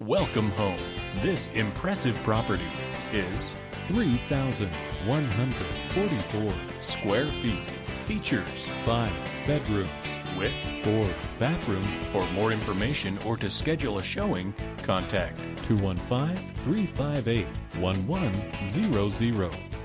Welcome home. This impressive property is 3,144 square feet. Features five bedrooms, with four bathrooms, For more information or to schedule a showing, contact 215 358 1100.